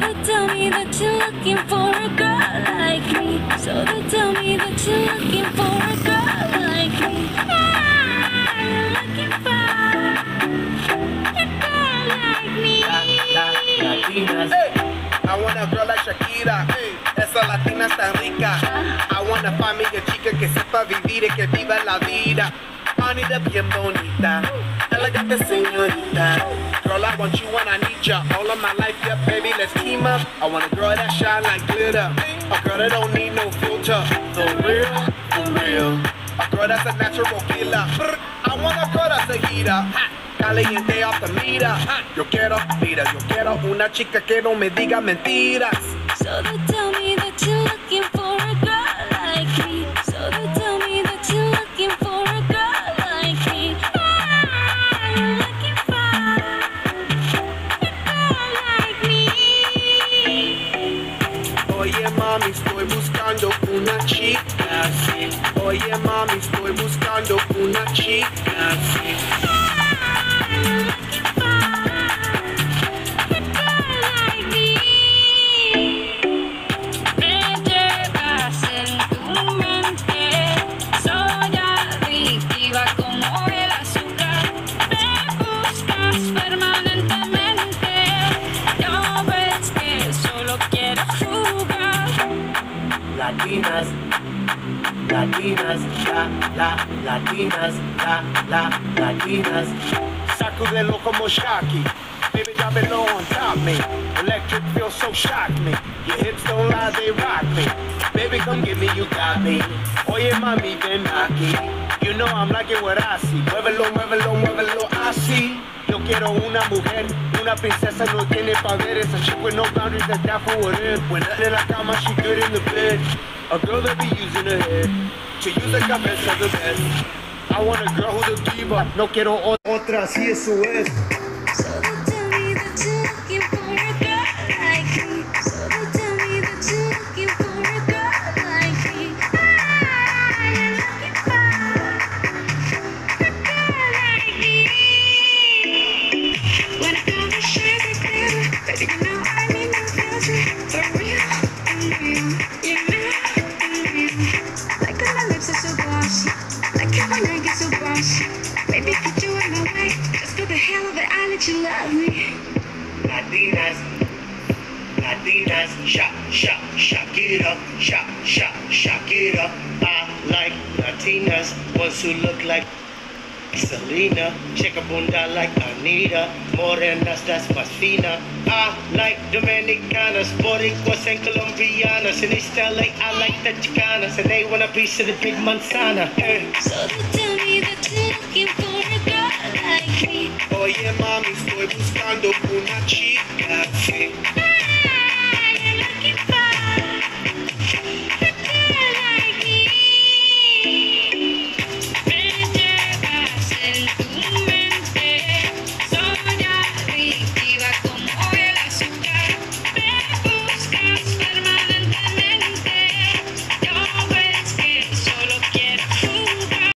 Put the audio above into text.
they tell me that you're looking for a girl like me. So they tell me that you're looking for a girl like me. You're looking for a girl like me. Latinas. I want a girl like Shakira. Hey. Esa latina está rica. I want a chica que sepa vivir y que viva la vida. Bonita, bien bonita. Elegante señorita. Girl, I want you when I need All of my life, yeah, baby, let's team up. I want a girl that shine like glitter. A girl that don't need no filter. The real, the real. A girl that's a natural killer. I want a girl that's a heater. Caliente off the mira. Yo quiero, mira, yo quiero una chica que no me diga mentiras. So una chica así. Oye mami, Latinas, Latinas, la, la, Latinas, la, la, Latinas. Sacudelo como Shocky. Baby, drop it low on top me. Electric feels so shock me. Your hips don't lie, they rock me. Baby, come give me, you got me. Oye, mami, ven aquí. You know I'm liking what I see. Muévelo, muévelo, muévelo, quiero una mujer, una princesa no tiene poderes. A chick with no boundaries that's down for whatever. When I'm in la cama, she good in the bed. A girl that be using her head. To use the cabeza the best. I want a girl who's a diva. No quiero otra, si eso es. Bossy. Baby, put you my way, just for the hell of it, I let you love me. Latinas, Latinas, shock, shock, shock it up, shock, shock, shock it up. I like Latinas, ones who look like Selena, chica bunda like Anita, morenas that's más fina. I like Dominicanas, Boricuas and Colombianas. In East LA, I like the Chicanas, and they want a piece of the big manzana. Eh. So tell me